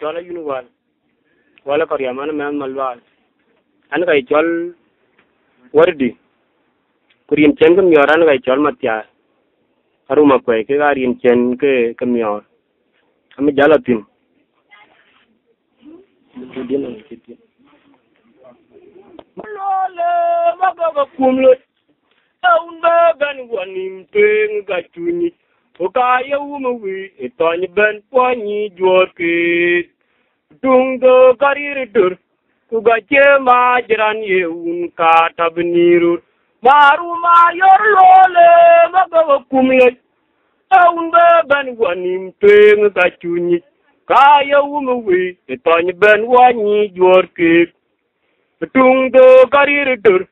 col ayun gol wala kor yaman man malwal an kay col wardi kurin chen kum yoran kay col matyar aruma kwe ke garin chen ke kum yor kami jalatin Mulole baka bakumlo, taun bagan wanim tuing kacunyi. Poka ye wume wi, etany ben pwanyi jwoke. Dung do karir dur, kuga che ma jiran ye un katab nirur. Maru ma yor lole, maga wakum yaj. E unbe ben wanim twe nga kachunyi. Ka ye wume wi, etany ben wanyi jwoke. Dung do karir dur,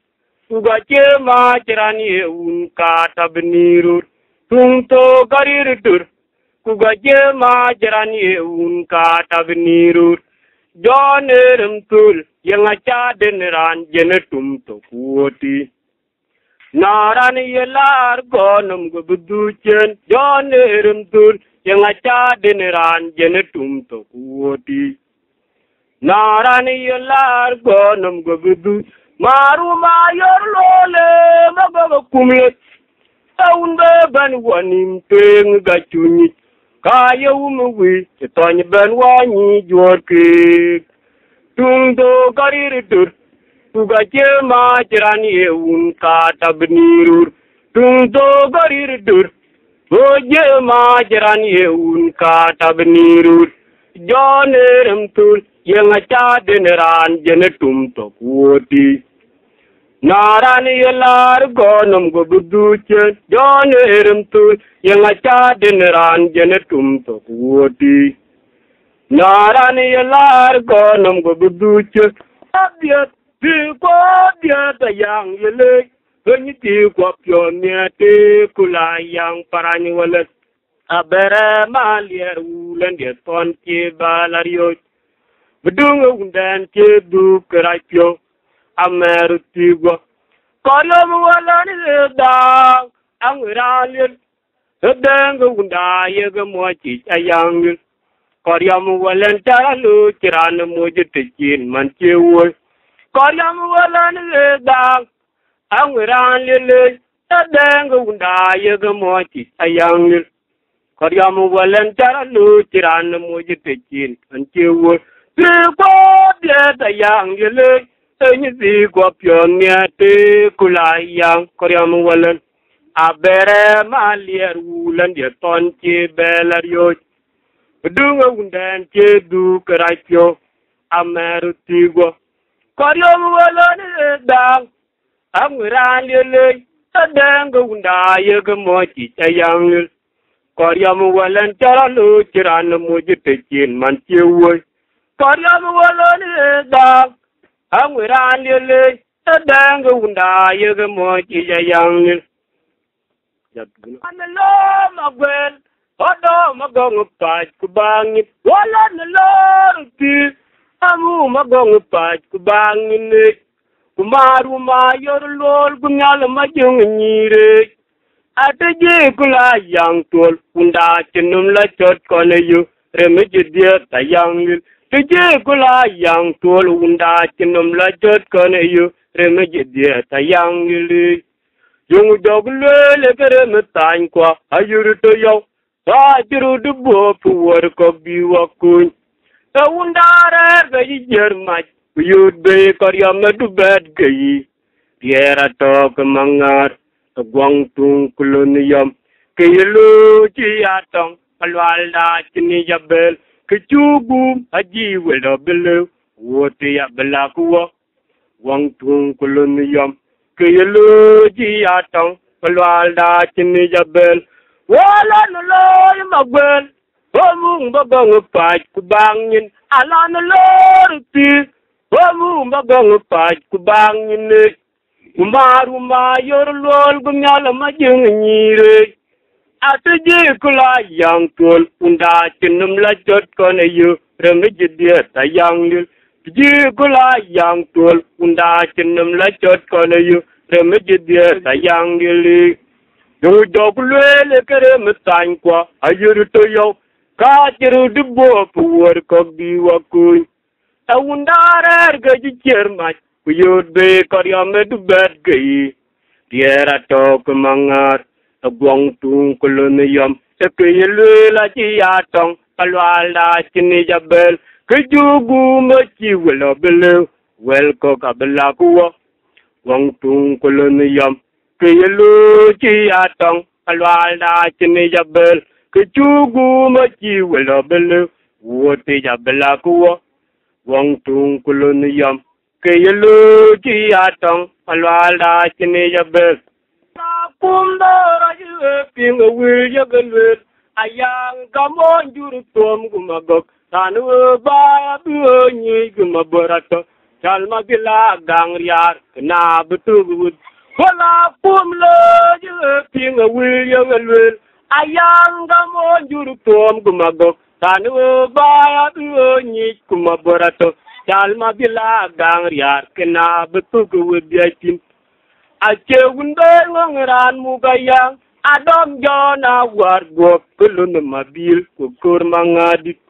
kuga che ma jiran ye un katab nirur. tungto garir dur ku gaje ma jaran ye un ka tag nirur jonerum tul ye nga cha den ran jene tumto kuoti naran ye lar gonum go buddu chen jonerum tul ye nga cha den ran jene tumto kuoti naran ye lar gonum go buddu maru ma yor lole ma ba kumye sounde ben wani mpeng ga chunyit ka yewum wi chitany ben wani jorki tungdo garir dur tuga che ma chiran yewun ka tabnirur tungdo garir dur o je ma chiran yewun ka tabnirur jonerem tul yenga cha deneran jene tumto kuoti nara yelar gonum go buduche jon erim yenga cha ran jene tum to kuoti naran yelar gonum go buduche abiet ti ko biet yang yele henyi ti ko kula yang parani wala abere malier ulen amertigo konom wolon dang angiralil hedeng unda yeg mochi ayangil koryam wolen taralu kiran mojitikin manchewoy koryam wolen dang angiralil hedeng unda yeg mochi ayangil koryam wolen taralu kiran mojitikin manchewoy Three, four, dead, a young, you look. senyizi guapion niate kulayang koryam walan abere malier wulan dia tonci belario dunga undan ke du kraitio ameru tigo koryam walan dang amran lele sadang undaye gemoci tayang koryam walan taralu ciran mujit cin manciwoi koryam walan dang angwiran lele adanga wunda yega mo ki jayang anelo magwen odo magong paj kubangit wala nalor ti amu magong paj kubangin kumaru ma yor lol gunyal ma jung nyire ataje kula yang tol kunda chenum la chot koneyu remje dia tayangil Tuje kula yang tuol unda cinom lajot kane yu reme jidia tayang ili. Yung jog lele kere me tany kwa ayuru to yau. Ba jiru du bo war ko biwa kuny. Ta unda re ve yi jer maj. Uyud be kar yam du bed gayi. Tiera tog mangar. Ta guang tung kulun yam. Kiyilu chi atong. Palwal da Kè chou goum, aji wè lò bè lèw, wò tè yak bè lò kou wò, wang toun kolon yom. Kè yè lò, jè atang, wè lò al da chenè jabel, wò lan lò yè magwèl, wò mou mba gong wapaj kou bangen. A lan lò rupi, wò mou mba gong wapaj kou bangen e, umar umar yore lòl gong ala majen e nyi rej. atu je kula yang tul unda cenum la jot kon ayu remi je dia tayang lil je kula yang tul unda cenum la jot kon ayu remi je dia tayang lil du dok lele kere me tan kwa ayur to yo ka jeru du bo puor ko bi wa kun awundare ga ji cerma kuyur be kariam du bet gei Tiara tok mangar gwong tung kulun yom se kwe lwe la ya tong palwa la chini jabel kejugu mo chi welo belew wel ko kabela kuwo gwong tung kulun yom kwe lwe chi ya tong palwa la chini jabel kejugu mo chi welo belew wo ti jabela kuwo tung kulun yom kwe lwe ya tong palwa la chini jabel kumda raju ping wil ya gelut ayang kamon juru tom gumagok tanu ba bu nyi gumabarato chal ma gila gang riar na butu gut kola pum lo ju ping wil ya gelut ayang kamon juru tom gumagok tanu ba bu nyi gumabarato chal ma gila gang riar na butu gut biatin Achewundo ngongran mugaya Adam jona war gop kulun mabil kukur mangadik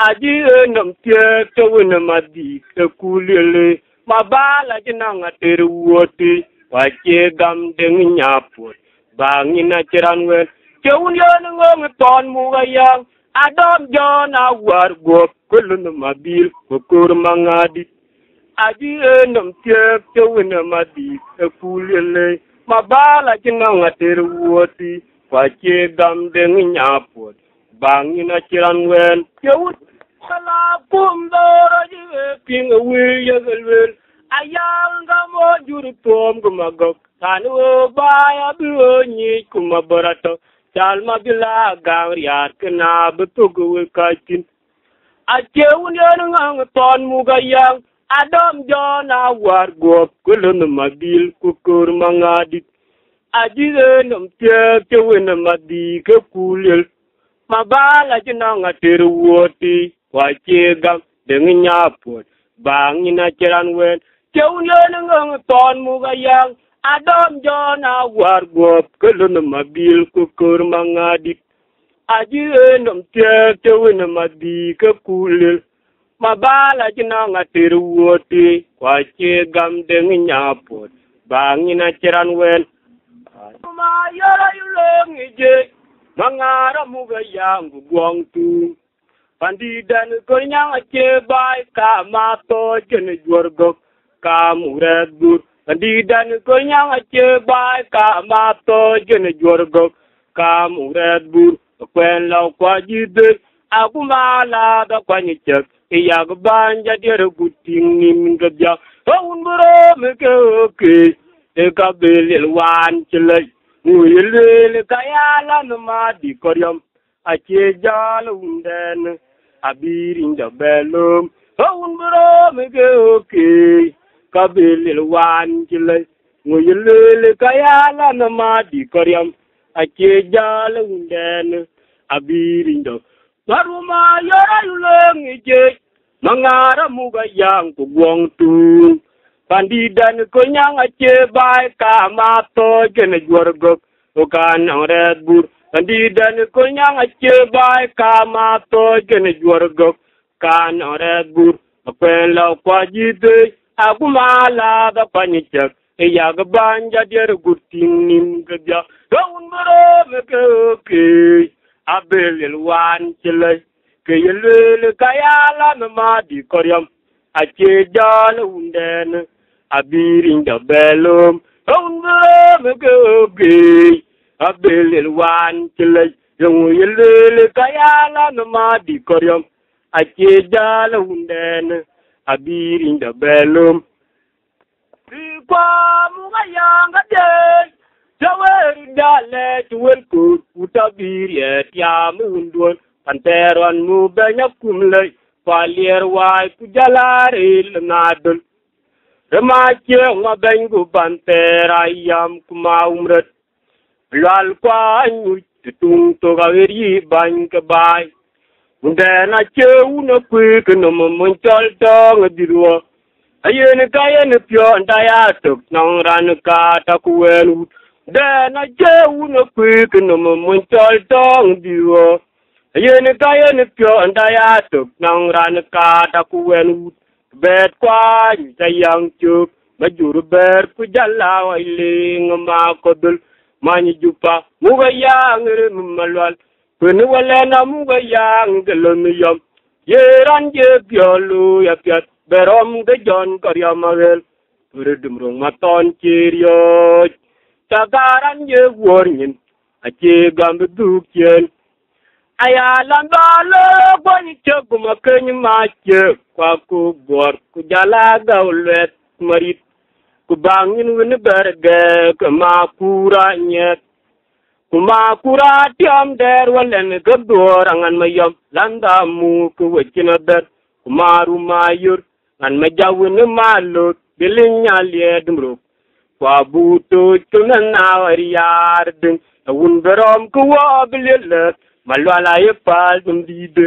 Aji enam tie tewun madik ekulele Mabala jina ngater wote Wache gam deng nyapot Bangin acheran wen Chewun yon ngongton mugaya Adam jona war gop kulun mabil kukur mangadik adi enam tie te wina ma di e kulele ma bala kina ngater wuoti kwa che gam de nya pot bangina chiran wen yewut kala kum doro ji ping e wi ye gelwel ayal ngamo jur tom gumagok tan wo ba ya biwo ni kuma barato chal ma bila gam yar kna butugu katin a chewun yon ngang ton mugayang Adam jan awar gop, kolon mabil, kukur man adit. Adi gen om tep, kolon mabil, kukur man adit. Mabalaj nan nga teru oti, waj che gang, denge njapot, bangi na chranwen. Te unye nan angetan moga yang, adam jan awar gop, kolon mabil, kukur man adit. Adi gen om tep, kolon mabil, kukur man adit. mabala jinanga tiruoti kwache gamdeng nyapot bangina ciran wel kuma yoro yulong ije mangara muga yang guang tu pandi dan kolnya ngace bai ka mato kamu jurgo ka muradur pandi dan kolnya ngace bai ka mato jen jurgo ka muradur kwen law kwajidek akuma la da kwani chak iya gban ja dir gutin nim gabya on bro me ke ke e ka belil wan chile mu yelel ka ya la ma di koryam a che jal unden abirin da belum on bro me ke ke ka belil wan chile mu yelel ka ma di koryam a che jal unden abirin da Baruma yara yulang ije mangara muga yang kuguang tu. Pandidan kunyang ace bai kamato kene juargok bukan ang red bur. Pandidan kunyang ace bai kamato kene juargok kan ang red bur. Apen lau kwa jite agumala da panichak. Eya gabanja dier gurting nim gadya. Daun mero meke okay. abelil wan chile ke yelele kayala mama di koryam ache jan unden abirin da belum ongam ke oge abelil wan chile yung yelele kayala mama di koryam ache jan unden abirin da belum Kwa mga yanga dey Jwawe rinda le chwen kout, utabiri et yamu ndwen, Panter wan mou banyap koum le, Fwa li erwai kou jalare ilen adon, Rema kye wabengou panter ayam koum a umret, Vyo al kwa anyouj, tetoum to gaweri bankabay, Mwende na kye woun apwe, kene mwen chol to ngedidwa, A ye ne kaya ne pyon tayatok, nan rane kata kouelout, Then I jewu no quick no muntol dong duo. Yen a guy in a pure and I took Nang ran a card up when bed quiet, a young chook. But you're a bear, could you allow a ling a markable money jupa? Move a young malwal. When you were lena move a young galumium. Yer on jib your loo, a pet, berom the John Coriamarel. Redum room, my ton cheer yoch. kagaran ye warin aje gam dukel aya lan dalo gon che gum kany ma che kwa ku gor ku jala gaulet marit ku bangin berge ke ma kura nyet ku kura tiam der walen ke dorangan mayam landa mu ku wekina der ku maru mayur an majawun malut bilinya liedmruk wabutot kum nan nawar yardin a wun berom ku woblelet malwala ye pal dum dibe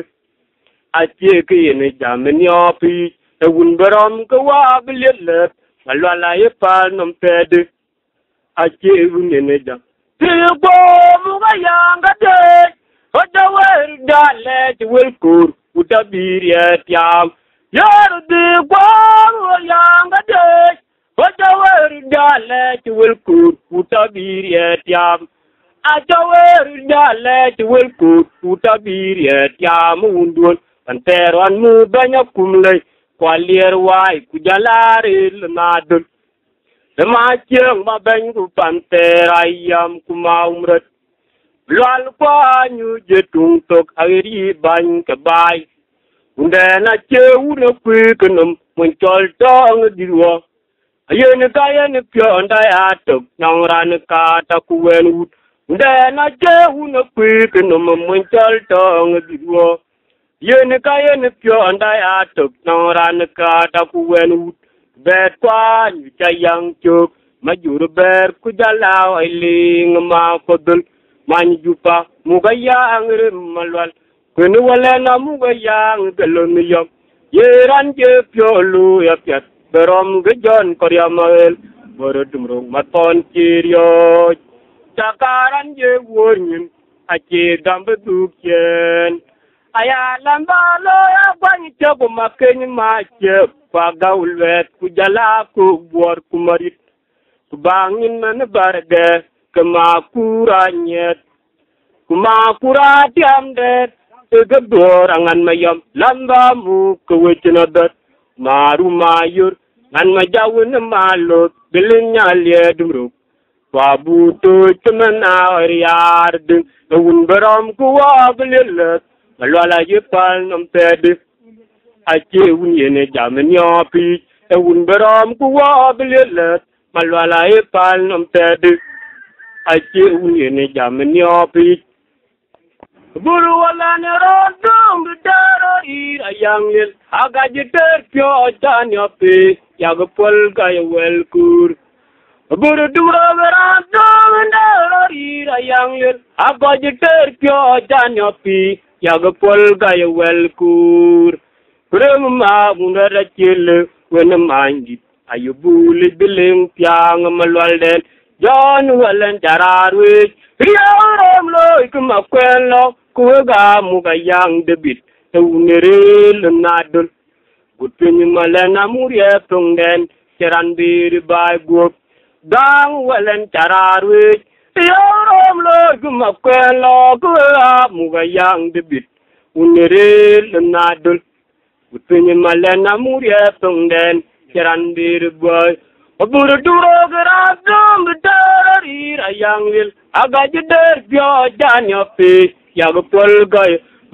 atie ke malwala ye pal nom jam tilbo mu ga yanga de hoda wer dale ti wel kur utabir yar di gwa yanga de وتوردالت والكوت وتبير kur أتوردالت والكوت وتبير يتيام وندون Panteran mu banyak kumlai, kwalir wai kujalari lemadun. Lemaceng babeng ku panter ayam ku maumret. Lal panyu jetung tok airi bany kebai. Undena ceu na kwi kenem mencol tong di yen ka yen pyo nda ya to na ra ne ka ta ku wen u nda na je u ne pi ke no mo mo chal to ng di wo yen ka yen pyo nda ya to na ra ne ka ta ku wen u be kwa ni cha yang cho ma ju ru ber ku ja la o li ng ma ko dul ma ni ju pa mu ga ya ang re ma lwal ku ni wa le na mu ga ya ng ke lo mi yo ye ran je pyo lu ya pyat berom gejon koriamel ya borodum rong maton kirio cakaran je wonyin ake dambe dukyen aya lo ya bani jabu makenyi maje paga ulwet kujala ku buar kumarit kubangin mana barga kemakura nyet kumakura diamdet tegedorangan mayam lambamu kewecena dat maru mayur Ngan mwaja wene malot, belen nyalye dmrop. Wabu to chmen a ori ard, e woun berom ku wabile, malwala ye pal nom pedi. Ache woun yene jamen yopi. E woun berom ku wabile, malwala ye pal nom pedi. Ache woun yene jamen yopi. Bur wala nye ron zong, dero irayangil, agajiter pyo jan yopi. Jagopol kayawel kur Buru duro verato Ndarari rayang yun Ako jiter kyo janyopi Jagopol kayawel kur Rumma mundara chile Wena manjit Ayubuli biling piang malwalden John walan tararwit Riyaram loy kumakwelo Kuwega mugayang debit Tawuniril nadul gutun malena murye tungen ceran bir bay gup dang walen tararwe yorom ya lo guma kwelo gwa mugayang dibit unere lenadul gutun malena murye tungen ceran bir bay obur duro gradum darir ayang wil aga jeder bio janyo pi yagpol gay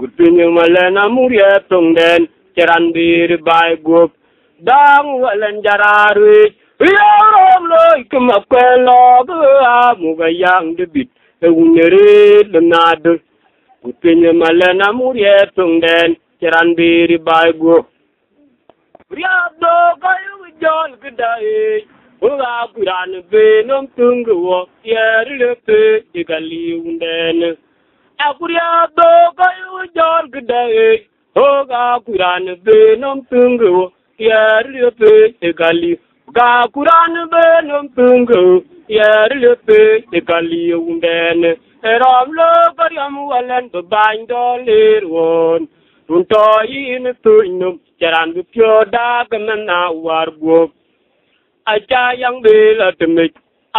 Goutenye malen amourye ton den, Keranbiri bay gop. Da mwen len jararwe, Yorom lo ikim apwe lo, Mwen yon di bit, E unyeri len ade. Goutenye malen amourye ton den, Keranbiri bay gop. Priyabdo kayo wijon gida e, Mwen akwiran ven omtun gwo, Yerile pe, E gali yon dene. akuria do ko yujor gde o ga kuran be nom tungo yar lepe egali ga kuran be nom tungo yar lepe egali unden erom lo paryam walen do bang do lirwon tunto yin tunum jaran bi pyo da gnana war bo acha yang be latme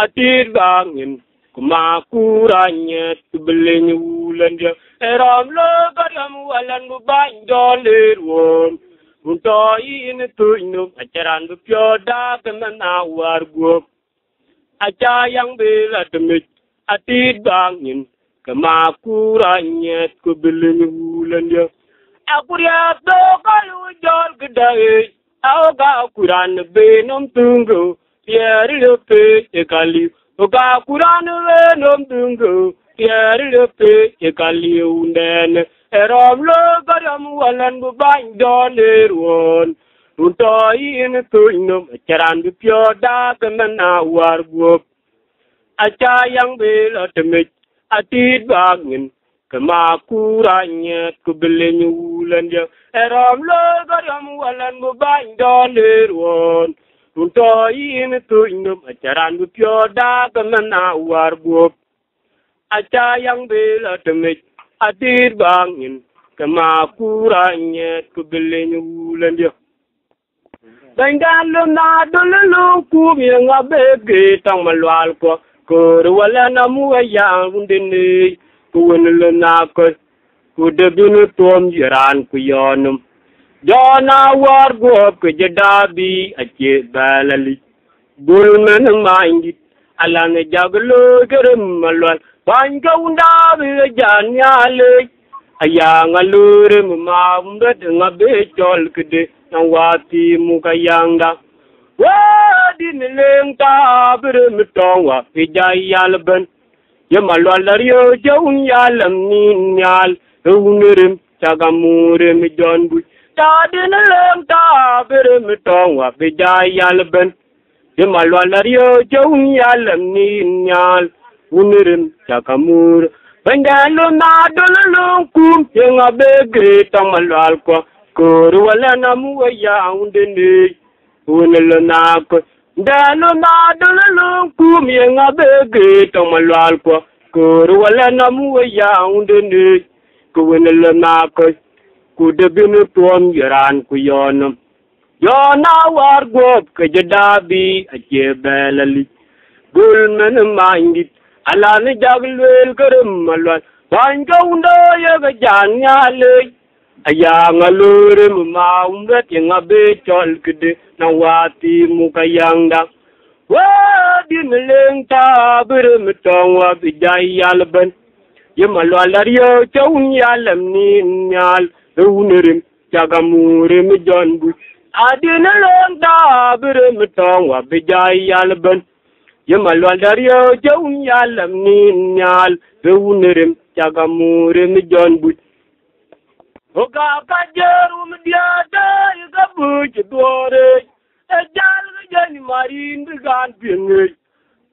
atir bangin kumakuranye tubelenye wulande eram lo gariam walan bu banjon lerwon bunto in tuinu acaran bu pyoda kemana gue, aca yang bela demit atid bangin kemakuranye tubelenye aku akuriat do kalu jol gedai aku ga kuran benom tunggu Pierre Lopez, kali. ก็กูรานเวนมดึงเกยเรลึกเตยกะลิวนเดนเอรอมโลกะรอมวะลันบุบายดอนเดรวนตุนตอยินตุยนมจารันบุพยอดากะมะนาวาร์บุบอาจายังเบลอตมิจอติดบางินกะมากูรายะกะบิลิญูลันเดเอรอมโลกะรอมวะลันบุบายดอนเดรวน Tunto yin to inum acaran bupyo da kemana war buk. Aca yang bela demik adir bangin kema kuranya kubelenya wulan dia. Dengan lu na dulu lu kum yang abe tang meluar ko kurwala namu ayang undini kuwen lu na ko kudebunu tuam jiran kuyonum. dona war go ko je dabi a je balali bul men mangi ala nga jaglo gerem malwal ban ga unda bi janyale aya nga lure mu ma unda de nga be tol kede na wati mu ka yanga wa di ne leng ta bre mu tong wa fi jayal ben ye ya malwal la yo jaun yal min yal hunerem chagamure mi don buch ta dina lem ta bere mi to wa bi ja yal ben de malwa na rio jong yal ni nyal munirim chakamur Bendalu na dolulu kum yenga begre tamalwal ko koru wala na muwa ya undene wonelo na ko dalu na dolulu kum yenga begre tamalwal ko koru wala na muwa ya undene ko na ko ku da bin tuom yaran ku yon yona war gop ka jada bi a ke belali gul men mangit ala ni jaglwel karam malwan wan gaunda ya ga jan yale aya ngalure ma umrat yang abe chol kede na wati mukayangda wa din leng ta bir mitong wa bijay yalban yemalwa lariyo chaun yalam ni nyal እውነሬም ያጋሙሬም እጃንቡይ አድንለን ዳብር ምታው አብጃ እያልበን የማሏል ዳሪዮ ጀውን ያለምንኛል እውነሬም ያጋሙሬም እጃንቡይ ሆጋ ካጀሩ ምድያተ ይገብች ዶረች እጃል ልጀን ማሪን ድጋን ቢንች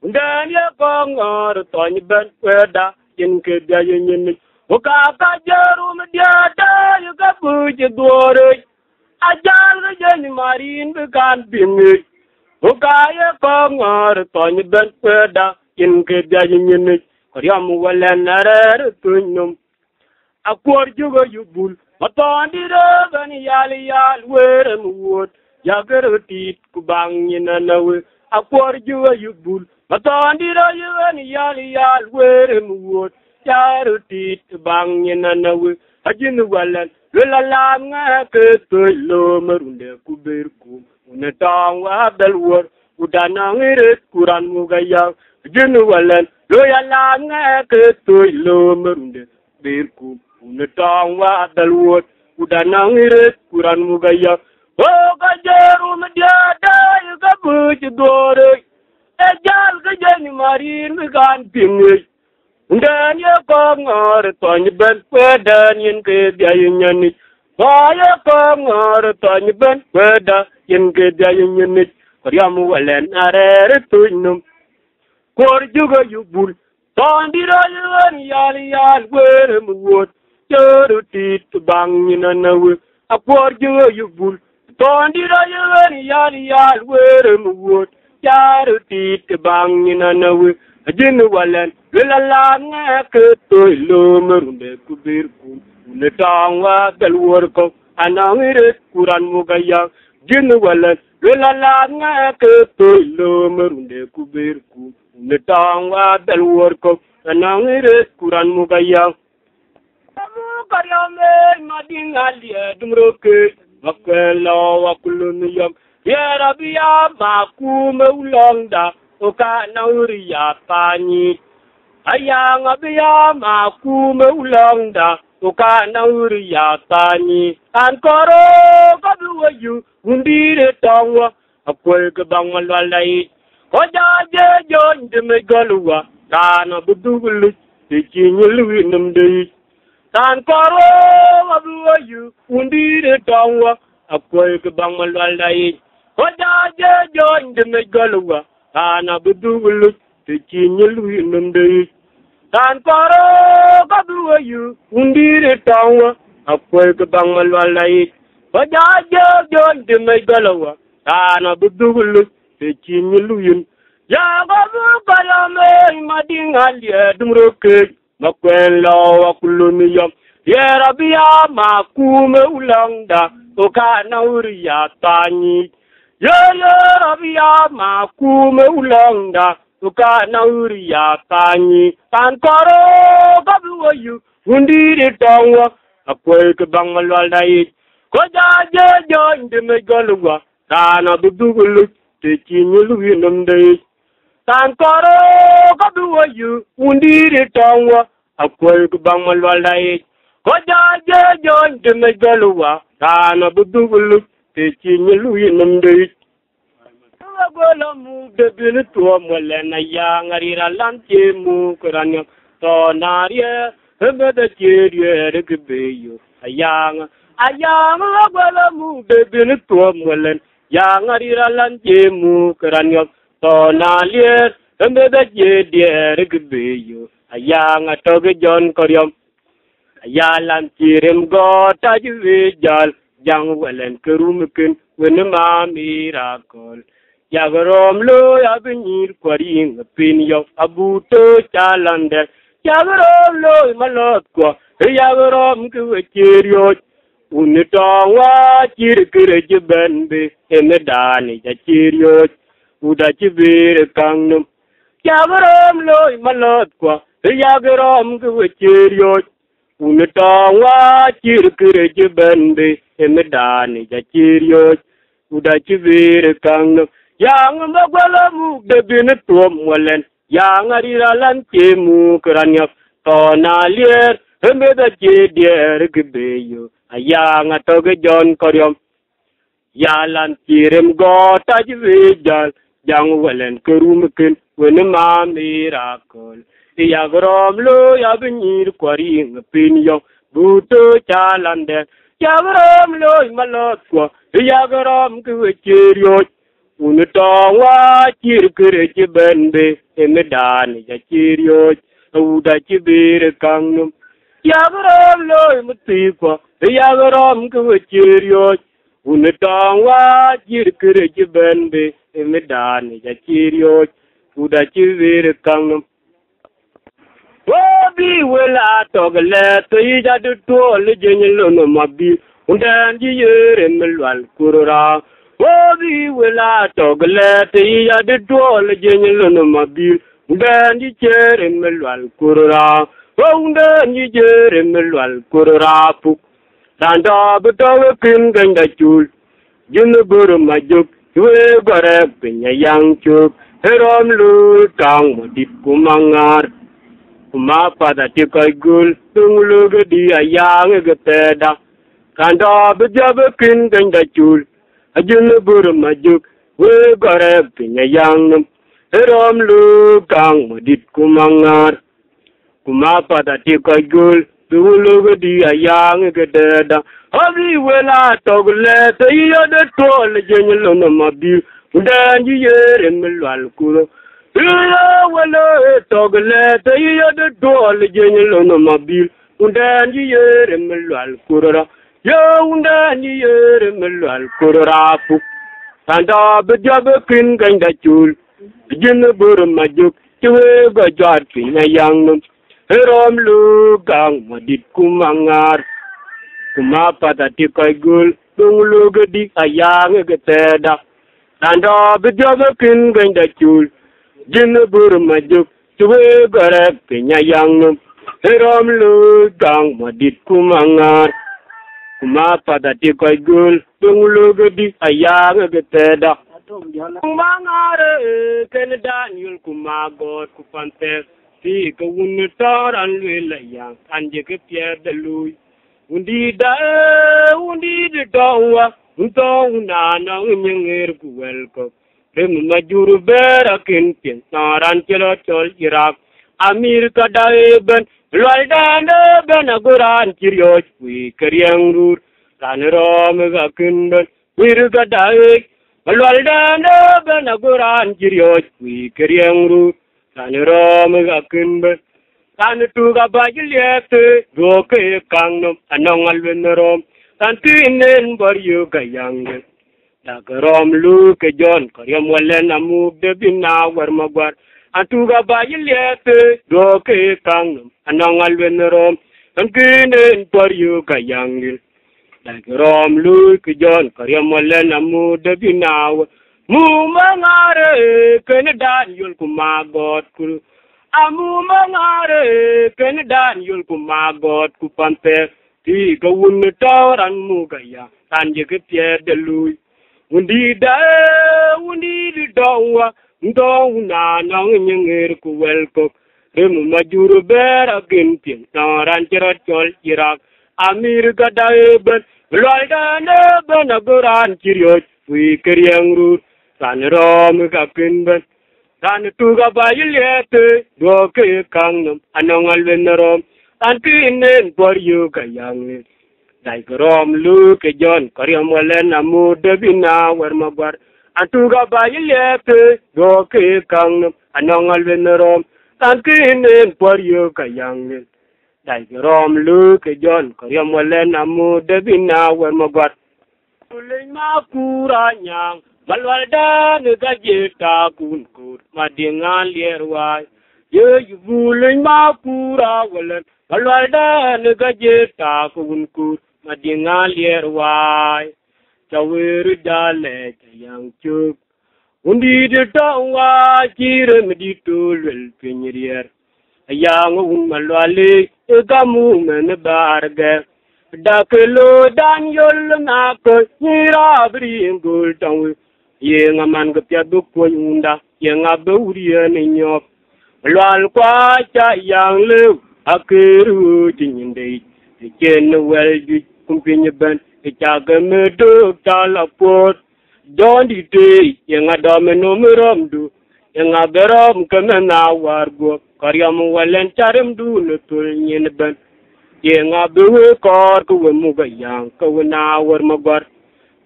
እንደኔ ቆንቆር ቶኝበን ወዳ የንክዳየኝንች ukaka jerum diatay ka buji duoroy ajalga jeny marin bi kan binic ukaye ko ngor tony ben peda inke jeny ninic koryom walen arer tuny num akuor jugo yubul matondi rogani yal yal werem wuot jagero tit kubang nyinanawe akuor jugo yubul matondi royogani yal yal werem wuot taru tit bang nyenanaw ajin walan lulala nga ke tulu merunde kuberku unetang wa dalwar udana ngiret kuran mugaya ajin walan lulala nga ke tulu merunde berku unetang wa dalwar udana ngiret kuran mugaya o gajeru media dai gabuj dore ejal gajeni marin gan pinge dan ya kongar tuan ben peda yin ke dia yin ni ya kongar tuan ben peda yin ke dia yin ni riam walen are tuinum kor juga yubul tuan dira yin yal yal wer muot jor tit bang yin na we akor juga yubul tuan dira yin yal yal wer muot jor tit bang yin na we ajini walan lulalaam ŋa kiritoy loomerunde kubirkum unetaaŋ waa bel worko anaŋiret kuran mugayaŋ jini walan lulalaam ŋa kiritoy loomerunde kubirkum unetaaŋ waa bel worko anaŋiret kuran mugayaŋ karyame madinga liye dumroke makwelo wakuloniyam yerabiya makumewulongda uka nauri ya pani aya ngabiya ma ku meulang da uka nauri ya tani an koro ka buwayu hundire tangwa akwai ka bang malwalai ko ja je jo ndime golwa kana budugulu tikinyi luwi namdei tan koro ka buwayu hundire tangwa akwai ka bang malwalai ko ja je jo ndime golwa taan a ɓedu wulluc ti ciinñel winnondeyi taan koro kaduwayu wundiri tawwa a koy ki baŋmal wallayic fo jaajojoj di may galawa taan a ɓedu wulluc ti ciinñel win yaakobu kayomey madiŋal yeedum rokkeej ma kwen lowa kulloniyom yerabiya ma kuume wulaŋ da o kaa nawuri yaa taa ñiic yeye rabia ma kume ulenda tuka na uri ya kanyi kankoro kabi wayu hundiri tongwa akwai ke bangal walda yi ko ja je jo inde me golwa kana budugulu te chinyulu yinum de kankoro kabi wayu hundiri tongwa akwai ke bangal walda yi ko ja je jo inde me golwa kana budugulu pechinye luyi nandeit. Tugabwela mugde bini tuwa mwele na ya ngarira lantye mungkira nyam. To narye hebede chedye erikibiyo. Ayang, ayang, tugabwela mugde bini tuwa mwele na ya ngarira lantye mungkira nyam. To narye hebede chedye erikibiyo. Ayang, toge jonkoryom. Ayalantirim gota juwe jal. jang welen kerum ken wen ma miracle yagarom lo abinyir kwaring pin yo abuto chalander yagarom lo malot ko yagarom ke wecherio unitongwa chirkire jibenbe emedani jachirio uda chibire kangnum yagarom lo malot ko yagarom ke wecherio unitongwa chirkire jibenbe emedane jachirio udachivire kangno yang mbagwala muk de bine tuom mwalen yang arira lan ke muk ranya tona lier emeda che dier gbeyo ayang atoge jon koryom yalan tirem go tajwe jal yang walen kerum ken wen ma mirakol ya grom lo ya binir kwari ngpin yo buto chalande Yagaram loy malotwa, yagaram kuwechiriot, unutongwa chirkurechi bende, emedani yachiriot, uda chibire kangnum. Yagaram loy mutipa, yagaram kuwechiriot, unutongwa chirkurechi bende, emedani yachiriot, uda chibir kangnum. tobi wela togle toyijadi tole jenyelono mabi undendi yeremelwal kurora tobi wela togle toyijadi tole jenyelono mabi undendi cheremelwal kurora o undendi jeremelwal kurora puk tandobi towe kimgenda chul jini buru majuk iwe gore binya yang chuk herom lul tang modip kumangar ma fada ti kaigul tungluge di ayangege peda kando bejabe kin denda chul ajule buru majuk we gore pinya yangum erom lu kang modit kumangar kuma pada ti kaigul tungluge di ayangege deda Avi wela togle te iyo de tole jenye lono mabiu Udanji yere mlwal kuro iyo wele togleto yiyode dwol jenyelono mabil unden yiyere melwal kurora yo unden yiyere melwal kurora fu tanda be jabe kin kenda chul jene bor majok tiwe go jwar pinya yang herom lu gang modit kumangar kuma pata tikoy gul dung lu gedi ayang geteda tanda be jabe kin kenda chul jinne bur majuk tuwe gare pinya yang heram lu gang madit kumangar kuma pada ti koy gul bungulu gedi ayang geteda kumangar ken daniel kuma god kupante ti ko un toran le layang anje ke pierde lui undi da undi de towa unto unana unyengir kuwelkop Rem majur berakin pinaran celocol Irak. Amir kadai ben lual dan ben aguran kiriyoj kui keriang rur. Tan rom gakin ben wir kadai lual dan ben aguran kiriyoj kui keriang rur. Tan rom gakin ben tan tu gabaj liat doke kangnom anong alwin rom tan tinen bar yu gayang ben. lagerom lu ke jon koryom welen amu de bin na war mabar atuga bayi lete do ke kang anong alwen rom ankine por yu kayangil lagerom lu ke jon koryom welen amu de bin na mu mangare ken dan yul kumagot kul amu mangare ken dan yul kumagot kupante ti gawun tawran mu gaya tanje ke tier de lui undi da undi di dawa ndo na na nyengir ku welko rem majuru bera gin pin taran jero chol irak amir gada ben loy da ne ben aguran kiryo wi keryang ru tan rom ga kin ben tan tu ga bayil yete do ke kangnam anong alwen rom tan kinen por yu ga yang tai grom lu ke jon koriom walen na mu debina wer mabar antu ga ba yelepe go ke kang anongal ben rom tan ke nen por yo ka yang ne tai grom lu ke jon koriom walen na mu debina wer mabar kulin ma kura nyang malwal da ne ga je ta kun kur ma di ngal yer wai ye yu bulin ma kura walen malwal da ne ga je ta kun kur mà vai cho cho đã chúc madingal yer wai chawiru dale chayang chuk undi de tong wa chire midi tulul pinyir ayang un malwali igamu men barge daklo dan yol na ko nira brin gul tong ye ngaman ga pya du ko yunda ye ngabe uri ne nyok lwal kwa chayang lu akiru đi Again, you company ban, a jagam do, talaport. Don di day, young adominum rumdu, young aberum kamana wargo, Kariam walen charim do, little yin ban. Young abu car, go move a young, go an hour magar.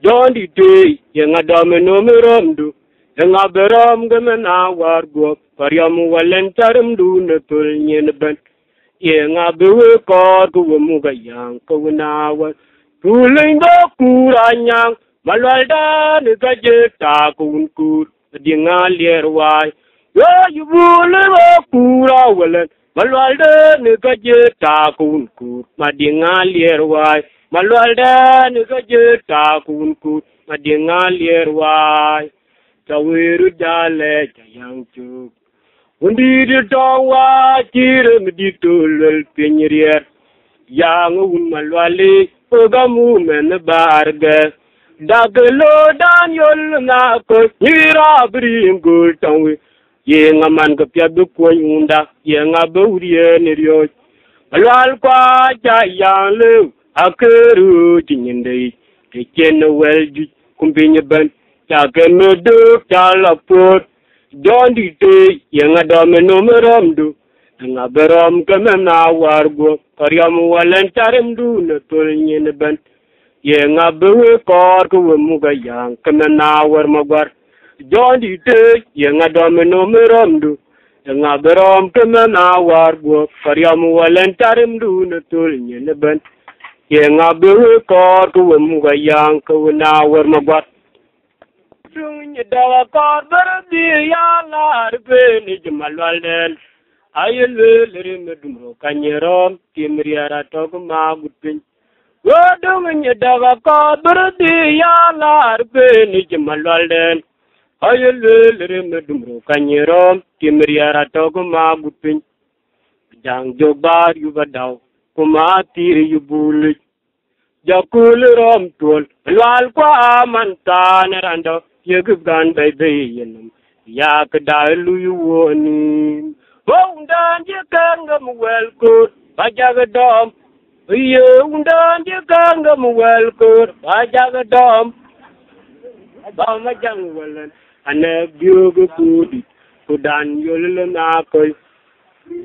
Don di day, young adominum rumdu. Yang aberam gemena wargo, Kariam walen charim do, little yin ban. 也啊不会搞个我们个样，搞个那我，不能到古兰样，马来达那个就打工古，定啊列外，我又不能到古拉我了，马来达那个就打工古，马定啊列外，马来达那个就打工古，马定啊列外，在为了家来这样做。wondiri dong wa kire mdi tulul pinyirier yang un malwali men barga daglo dan yol na ko hira brim gul tong ye ngaman ko yunda ye ngaburiye niryo malwal kwa ja yang lu akuru tinyinde ke ken wel dondi te yenga dome numerom du nga berom kamem na wargo karyam walen tarim du na tol nyen ben yenga bewe kor ko muga yang kamem na war magwar dondi te yenga dome numerom du nga berom kamem na wargo karyam walen tarim du na tol nyen ben yenga bewe kor ko muga yang ko na war magwar tun ñu dawa koor bërëbbi yàllaar feeni juma lwal deel ayëlwéel rime dumro kañeroom kimr yara togu maagut piñ woo dung ñu dawa koor bërëbbi yàllaar feeni juma lwal deel ayëlwéel rime dumro kañeroom kimr yara togu maagut piñ jàng jog baar yu ba daw kumaa tiir yu buulëj jakul rom tuol lwal kwa man taane randaw የግብጋን በይበየንም ያክዳሉ ይወኒም በውንዳን ጀካን ገምወልኩር ባጃገዳም እየውንዳን ጀካን ገምወልኩር ባጃገዳም ባመጃን ወለን አነ ቢዮግጉድ ኩዳን ዮልለም አኮይ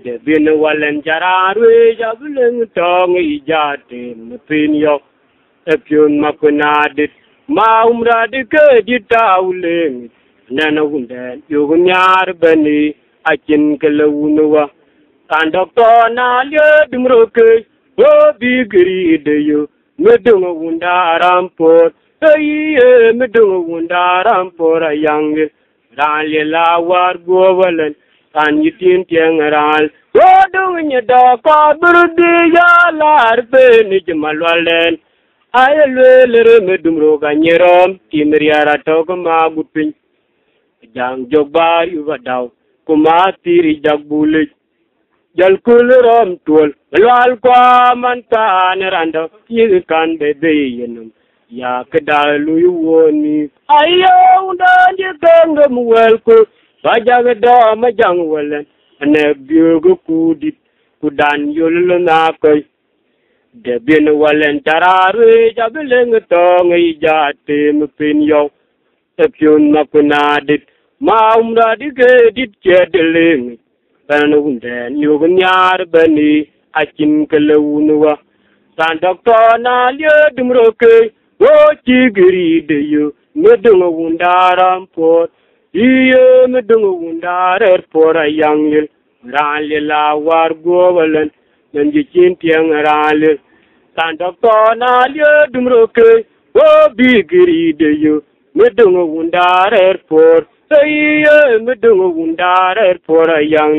ደቢን ወለን ጀራሩ ጃብለም ቶን ይጃቴ ምፒን ዮ እፒዮን መኩናድት ማውምራድከ ዲዳውልም ነነውንደን ዮግሚያርበኒ አችን ከለውንዋ ታንዶክቶና ልዮ ድምሮክሽ ወቢግሪ ደዮ ምድመውንዳራምፖር እይየ ምድመውንዳራምፖር አያንግ ራን ሌላ ዋርጎ ወለን ታንይቲን ቴንራል ወዱኝ ደቆ ብርድ ያላርበን ጅመሏለን aye lelere me dum roga nyerom timir yara togo ma gut piny jang jogbar yuva daw kuma tiri jagbulej jalkulrom tuol lwal kwamantane rando yir kan be beyenom yakdaluyu woni ayo undanje gangom welko bajagdoma jang welen ne biogo kudit kudan yolulo nakoy Debin walen tarari jabiling tong ijati mpin yo. Epyun makunadit maumra digedit jediling. Panunden yugun yar bani acin kelewunwa. San doktor na liyo dumroke wo chigiri deyo. Medunga wundaram pot. Iye medunga wundarar pora yangil. Ran lila war gobalan. nan je kin tiang rale tan dok to na lyo dumro ke o bi giri de yo medung wundar airport sai yo medung wundar airport yang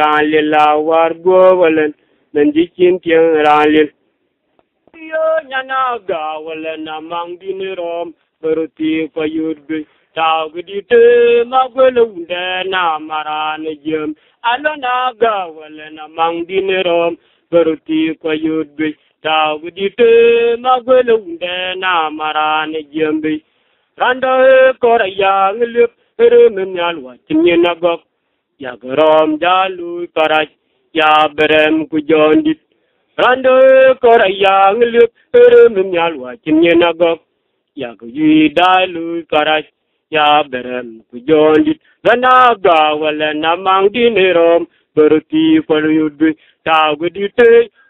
rale la war go walan nan je kin tiang rale yo nyana ga walan amang dinirom berarti payud bi Tau gudit magwele wunde na maran jem. Alo na gawele na mang dinerom. Beruti kwa yudbe. Tau gudit magwele wunde na maran jem. Randa kora yang lup. Hiru memnyal wajim yinagok. Ya gerom jalui karaj. Ya berem kujondit. Randa kora yang lup. Hiru memnyal wajim yinagok. Ya gujui dalui karaj. ያበረም ጉጆንጂ ለናጋ ወለና ማንዲኔሮም በርቲ ፈሉዩድ ታጉዲት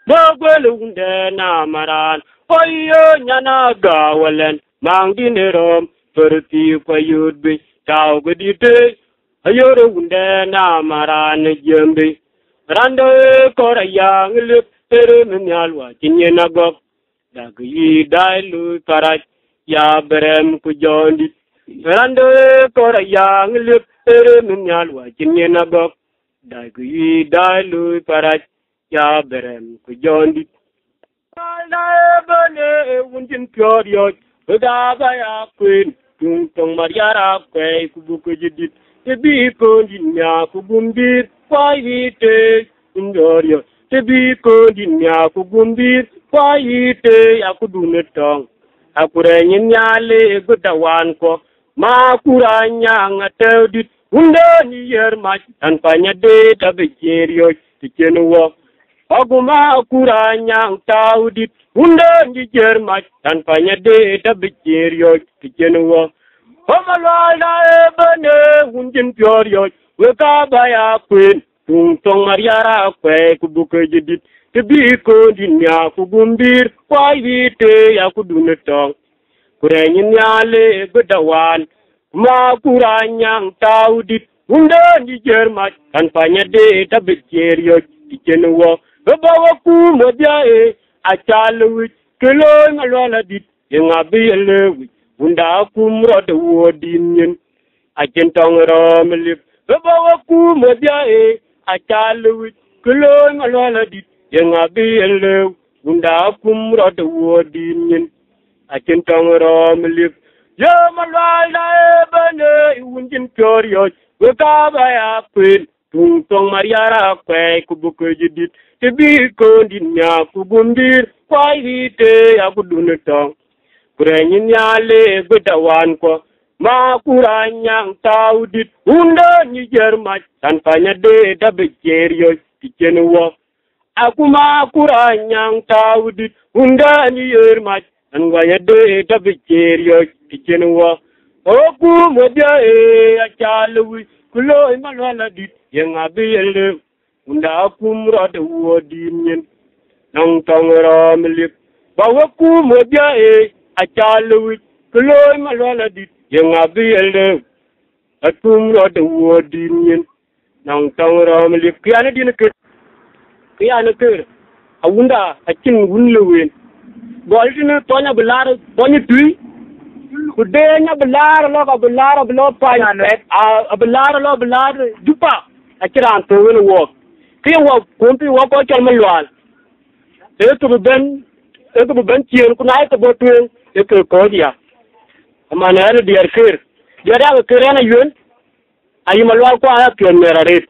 ሞጎሉ እንደና ማራል ኦዮ ኛናጋ ወለን ማንዲኔሮም በርቲ ፈዩድ ታጉዲት አዮሩ እንደና ማራን ጀምቢ ራንዶ ኮረያ ልብ ተርምን ያልዋችን የናጓ ዳግይ ዳይሉ ፈራጅ ያበረም ጉጆንጂ Yolanda kora yang lup eru minyal wajin ye hmm. nabok. Dai kuyi dai lui parat ya berem kujondit. Kalnae bane e wunjin pyor yoj. Kudaga ya kuin. Tungtong mariara kwey kubuke jidit. Tebi kondin ya kubumbir. Kwayi te kundor yoj. Tebi kondin ya kubumbir. Kwayi te ya kudunetong. Akure nyinyale gudawan kwa. ma kura nyanga tewdit hunde ni yer mach an panya de tabe jeryo tikenwo oguma kura nyang tawdit hunde ni yer mach an panya de tabe jeryo tikenwo homalwa da ebene hunjin pyoryo weka baya queen tung tong mariara kwe kubuke jidit tibi ko dinya kugumbir kwai vite ya kudunetong kureñin yaale gudawaan maa kuraanyaŋ taawdit undaandi jer mac kan fanyade tabe jeer yoj dijen wo ebawa kuumo biyae acaal wic kelooŋaloola dit yeŋa biyele wic undaa kumrode woodiin nyin ajin toŋeroomlib ebawa kuumo biyae acaal wic kelooŋaloola dit yeŋa biyele wic undaa kumrode woodiin nyin akin tongrom lif yo ya malwal dae bane wunjin toryoj we kaba ya pin tung tong maria ra kwe kubuke jidit te bi kondin nya kubundir kwai hite ya kudune tong kurenyin ya le gudawan ko ma kuranyang taudit unda ni jermaj tanpanya de dabe jeryoj tijenuwa Aku ma kuranyang taudit unda ni jermaj angayado edabijeryo dijenwa oku mobya e achalwi kulo imalwala dit yengabiyele unda kumrade wodimyen nangtangramlik bawaku mobya e achalwi kulo imalwala dit yengabiyele atumrade wodimyen nangtangramlik kyanadinke kyanake awunda achin wunlewen goltini tonya bular tonya tui kudenya bular lo ka bular lo pa a bular lo bular jupa a kiran to wen wo ki wo kumpi wo ko chol mi lwal e to ben e to ben tier ku na to botu e ko ko dia amana er dier kir jara ko kirena yun ayi ma lwal ko ala pion merarit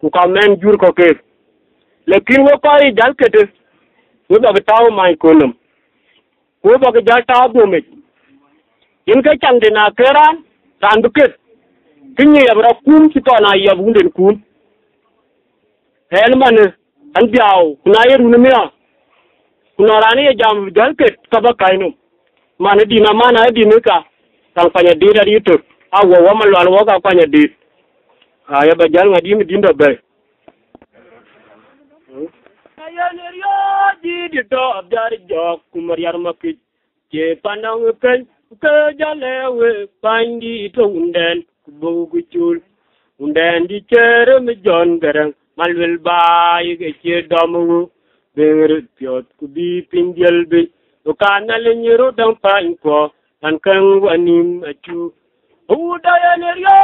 ku ka men jur ko ke lekin wo ko i dal kete Wo ba tau mai kunum. Wo ba ja tau bu mi. Yin ka chan de na kera ran bu ket. Kin ye ba kum ki to na ya bu den anh Hel man an biao na ye run mi a. Kuna rani ye jam jal ket ka ba kainu. Mana di na mana di mi ka. Tang panya di ra di tur. Awo wa ma lwa ka panya di. Aya ba jal đi à, mi đi đâu à, bai. ayaner yo di di dob dar jok kumar yar makki je panang kel ke jalewe pandi to unden bugu chul unden di cherum jon garang malvel bay ge che domu bengir pyot ku bi pindel bi o kanal nyiru dam pan ko an kan wanim achu u dayaner yo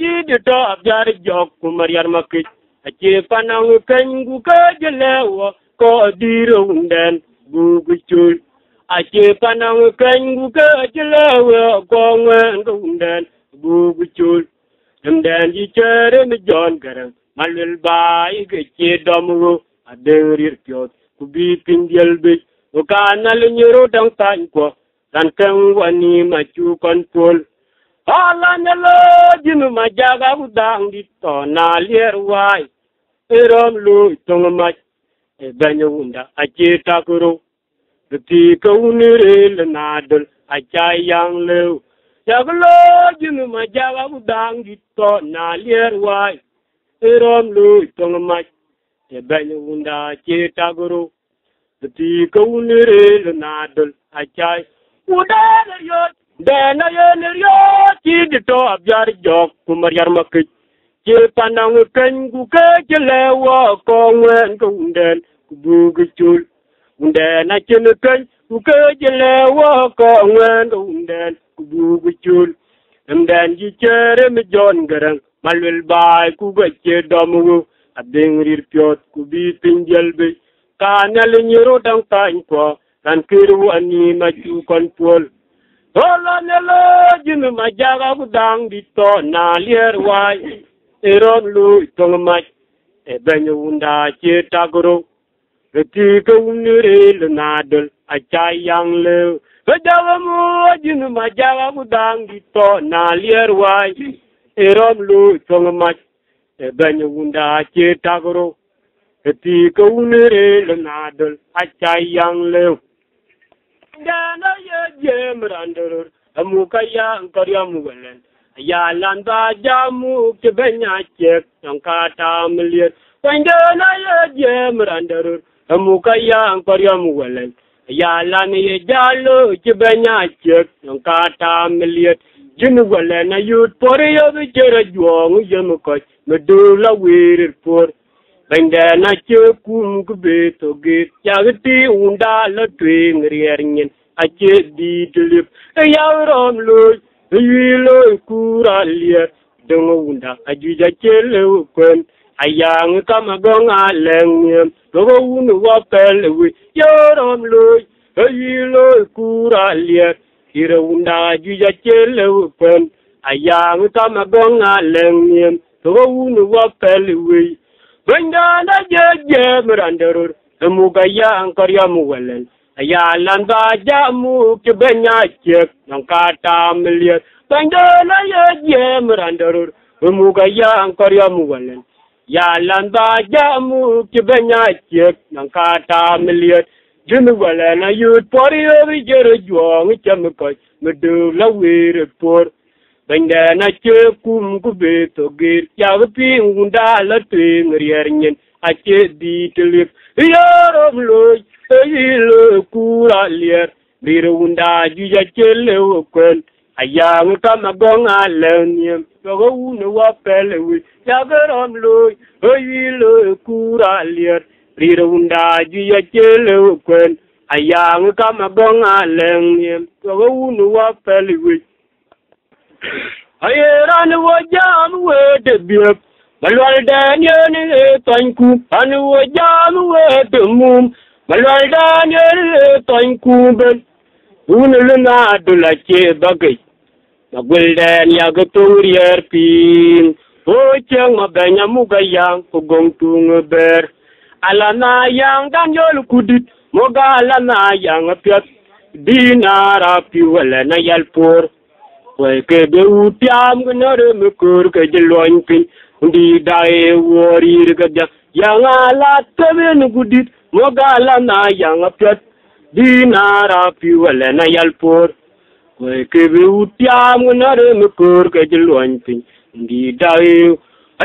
di di dob dar jok kumar yar makki ace fanang kany gu kaje lewo ko diro unden gu gu chul ace panang kany gu kaje lewo ko ngwen unden gu gu chul unden ji chere mi jon garang malwel bai ge che domro adeng rir pyot ku bi pindiel bi o kanal nyiro dang tan ko tan kan wani ma chu kon pol alanelodinu majaga udangitonalieruwai iromlu itongomac ebenyewunda acetakuru ketikeunirilenadol acayanglew yakulodinu majaga udangitonalieruwai iromlu itongomac ebenyewunda acetakuru ketikeunirilenadol acay udaleyot dena yene ryo ci di to abjar jok ku mar yar mak ci pandang ken gu ke ci lewo ko wen ku den ku bu gu dena ci ne ken gu ke ci lewo ko wen ku den ku bu gu chul jon garang malul bay ku ba ci wu abeng rir piot ku bi tin jel be ka nyal ni ro dang tan ko kan kiru ani ma chu Tolo nelo jinu majaga budang di to na lier wai Iron lu itong mai e benyu unda cita guru Ketika unyuri lu nadul acai yang lu Kejawa mu jinu majaga budang di to na lier wai Iron lu itong mai e benyu unda cita guru Ketika unyuri lu nadul acai yang lu ዳና የጀምር አንደሩር እሙከያ እንቀሪያሙ ወለን ያላን ባጃሙ ትበኛቸክ አንካታ ምልየት ወንደነ የጀምር አንደሩር እሙከያ እንቀሪያሙ ወለን ያላን የጃሉ ትበኛቸክ አንካታ ምልየት ጅን ወለን ዩት ፖሪዮ ብጀረጆ የምቆች ምድር ለዊርር ፖር Bandana chekum gbe to ge chagti unda la twing riernyen ache di tulip yawrom lo yilo kuralie dongo unda ajuja chele kwen ayang kamagong aleng dogo unu wapel wi yawrom lo yilo kuralie hira unda ajuja chele kwen ayang kamagong aleng dogo unu wapel wi Bindala jeje mirandarur Emu gaya angkarya muwalal Ayalan baja muk banyak cek Yang kata melihat Bindala jeje mirandarur Emu gaya angkarya muwalal Yalan baja muk banyak cek Yang kata melihat Jimmy walana yut pori obi jere juang Jamu kaj Medu la wiri pori Penda na che kum kube to gir Ya gupi ngunda la tui ngriyar nyen A che di te lif Ya rong loj E ilo kura lier Bir ngunda ju ya che le wakwen A ya ngka ma gong a len nyem Ya go u ne wapele wi Ya gerom loj E ilo kura lier Bir ngunda ju ya che le wakwen A ya ngka ma gong a len nyem Ya go u ne wapele wi ayera ni wo jaamu wee debie malwal dan yeni e tanku ani wo jaamu wee demum malwal dan yeni e tanku be duni lu naa dula ce dagey ma gul den yage tuŋr yer piin o ceŋa be nyamuga yaŋ ko goŋ tuŋe ber ala naa yaŋ dan yol kudit moga ala naa yaŋa piat dii naara pi wele na yal puor kwai ke be u tiam ke no de me kur ke de loin pin ndi dai wori re ke ja yang ala te ben gudit mo gala na yang apet dinara piwele na yalpor kwai ke be u tiam ke no de me kur ke de loin pin ndi dai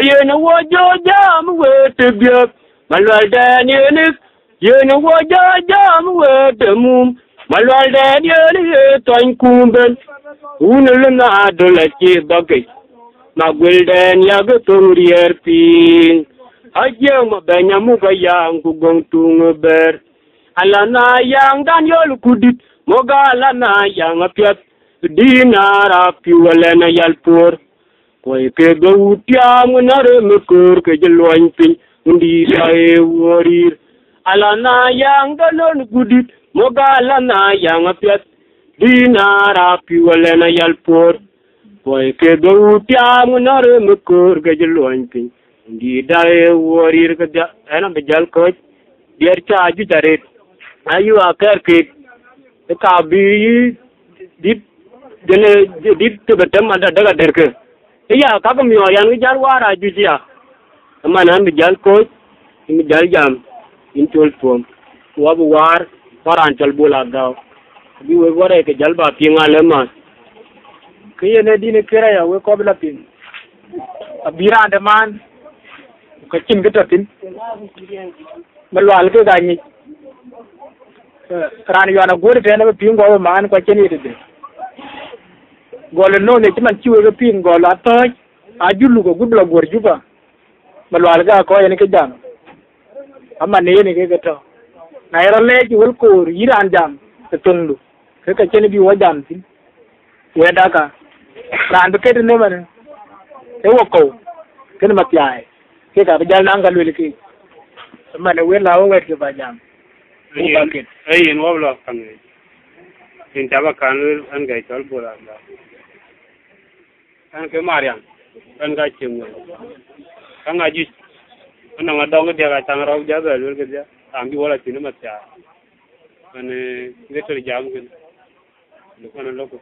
ayena wo jo jam we te biak malwal dan yenik yene wo jo jam we te mum malwal dan yenik toin kumben Unul nadul ki bagai. Na gulden ya getung rier ping. Aja ma benya muga yang kugong tung ber. Alana yang dan yol kudit. Moga alana yang apiat. Dinara piwalena yalpur. Koi ke gautiam nare mukur ke jelwan ping. Undi sae kudit. dinara piwalena yal por boy ke dowu piamu nare mu kor ga jeloñ piñ ndi dare worir ga ena be jal koj der caaju jarit ayiwa ker ke ka bi dip dene dip te betem anda daga derke iya ka ko miyo yan ga jar wara ju siya amma nan be jal koj mi jal jam intol pom wabu war waran tal bula gaw bi we gore ke jalba pinga le ma kiye ne dine kera ya we kobla pin abira ande man ka cin ke tatin malwal ke ganyi ran yo na gore te pi pin go man ko cin yide de gole no ne timan ciwe ke pi go la to a julu go gudla gor juba malwal ga ko yen ke jam amma ne ne ke to na yero leji wal ko yiran jam tundu ka ken bi wajam ti weda ka ran ando kete ne mane e wo ko ken ma tiaye ke ka jal na ngal weli ke mane we la wo wet ke ba jam u ba ket ay en wo kan ni en ta ba kan an ga tol bo la kan ke mariam an ga chem kan ga ji ana ma dong dia ga tan rok ja ga lul ke ja am bi wala ti ne ma tiaye ane ngetor jam ke Lo buenos loco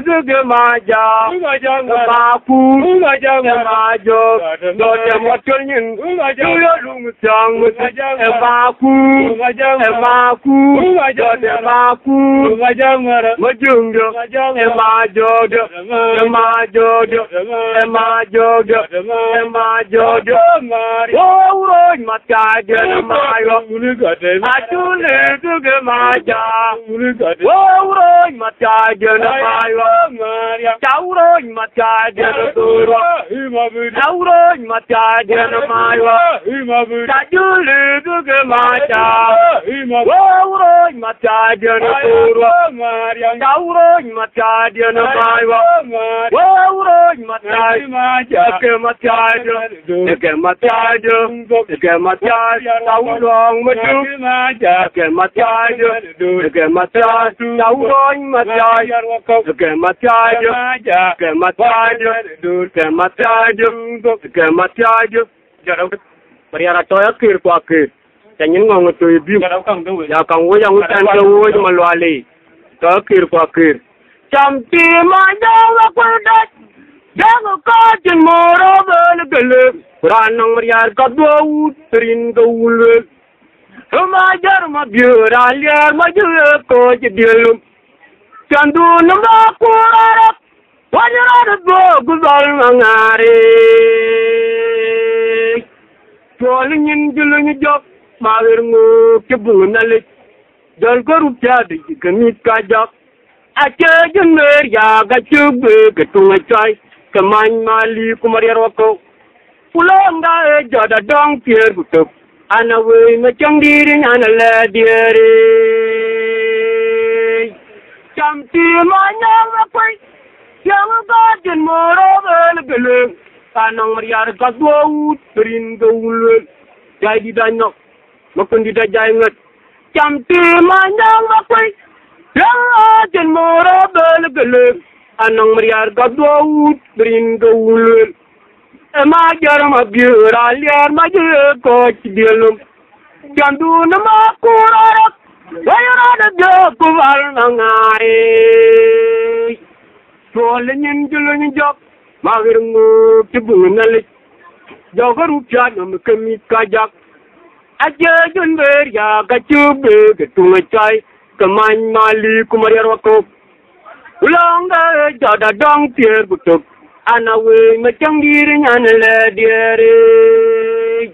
duke maja ma ku e majo do te motonyin do yo lungu sang e ma ku e ma ku do te ma ku mojung do e majo do e majo do e majo do e majo do o uro mat ka de ma yo atule duke maja o uro mat ka de ma yo Mária. Taurony matkágyen a durva. Himavüd. Taurony matkágyen a májva. Himavüd. Tehát gyűlő gögö mátyá. Himavüd. Taurony matkágyen a durva. Mária. Taurony matkágyen a májva. Taurony matkágyen. Nekem matkágyen. Nekem matkágyen. Nekem matkágyen. Taurony matkágyen. Nekem matkágyen. Nekem matkágyen. Taurony matkágyen. Nekem Kẹ̀mọ́tíájú, kẹ̀mọ́tíájú, kẹ̀mọ́tíájú, kẹ̀mọ́tíájú. Bàríyàrá tọ́ yá kìrì kwa kìrì. Tẹ̀yìn ngọ̀ ngọ̀ tó ibi. Yàkàn wó yà ń tán tó wó mà lọ àlè. Tọ́ kìrì kwa kìrì. Chàmpì mà dá wà kú dá. Dẹ́gù ká ti mọ̀rọ̀ bẹ́ẹ̀lì gẹ̀lẹ́. Rànà mọ̀rìyàrá ká tó wù tìrì ń tó wù lé. Mà jẹ́rù mà bìrà lé mà jẹ́ kọ́ ti dìlùm. kandunum da kuara wajara de bo guzal ngari tol nyin julu ñu jop ma wer ngu ke bu nalé dal ko ru tiade ci gani ka jop a ke jëmer ya ga ci be ke tu ngay toy ke mañ mali ku mar yar wako fulo nga e jada dong pier bu tup ana wey ma ciang diri ana la diere cham ti ma nyang ma kwai yang ga jin mo ro bel bel anong mar yar ga do ut brin ga ul ma jar ma biur al yar ma je ko ti bel ma nyang ma kwai yang ga jin mo ro bel bel anong mar yar ga do ut brin ga ul ma jar ma biur al ma je ko ti bel cham du na ma ku Dayarada joku warna ngai. Solenyen julun jok magir ngup tibun alik. Jogar upjat nam kemit kajak. Aja jun berya kacube ketunga cai kemany mali kumariar wakop. Ulang da jada dong tier butuk. Anawe macang diri nyana le diri.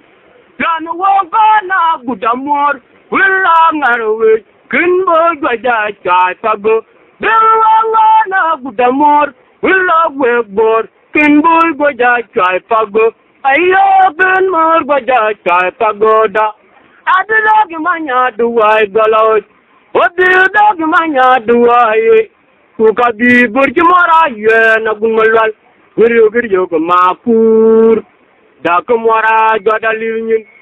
Dan wakana budamur. wela ŋari wec kin bo jwaja cwai pago belwa ŋana gudamor wela gwek bor kin bo gwaja cwai pago ayo kin mor gwaja cwai pagoda adilogi manya duwai goloch odidogi manya duwaye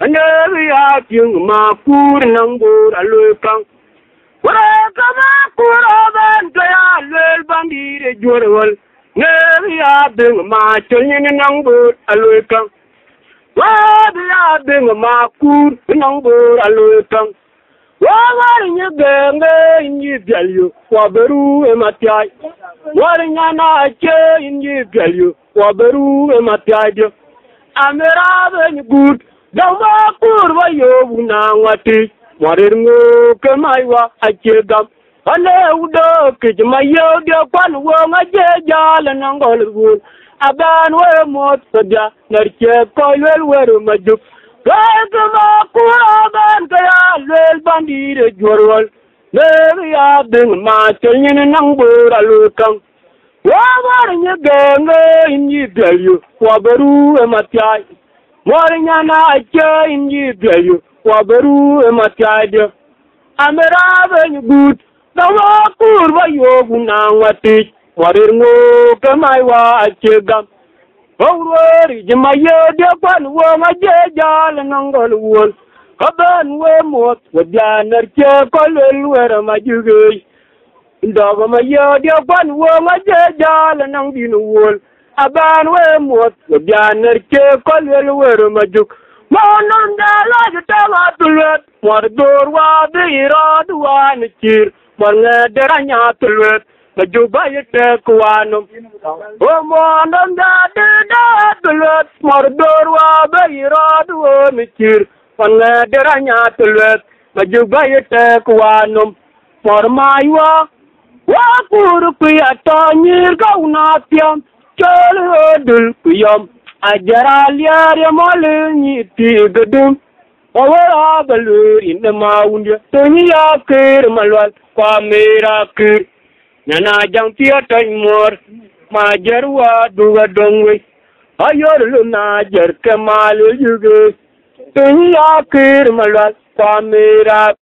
Annabi ya fi makuri nan gora lokan. Wura kama kura ban ta ya ya bin ma tunyin nan gora lokan. Wabi ya bin makuri nan gora lokan. Wawari nye genge inyi bialyo, waberu ematiay. Wari nyana ache inyi amịrị nye Dama kurwa yobu na ngati Mwarir nguke maiwa achigam Ale udoki jima yobyo kwanu wonga jejala nangolivun Abanwe motsadya nariche koywel weru majuk Kaike makuwa banka ya lwel bandire jwarwal Lebi ya bing machal nyini nangbura lukang Wabar nye genge inyi delyo Wabaru ematyai nyi na Morinyana ache inyi byayu waberu ematyaide amerabeny gut dawa kurba yogu nangwatich morir ng'oke maiwa achegam owuori jimayedie kwan wong ajejal ng'ongol wuol koben we mot wodhianer che ma were majugei ndogo mayedie kwan wong ajejal na din wuol aban we mot we bianer ke kol wer weru majuk monum de la jita ma tulwet mor dur wa birod wa nikir mor ngedera nya tulwet maju bayte kuanum o monum de de da tulwet mor dur wa birod wa nikir mor ngedera nya tulwet maju bayte kuanum mor maiwa wa kuru kuya tanyir kaunapyam chol hodul ku yom a jara liar ya mol ni ti gedum o wala balur in de maundi to ni ya ker malwal kwa mira ker nana jang ti atay mor ma jarwa duwa dongwe ayor lu na jer ke malu yuge to ni ya ker malwal kwa mira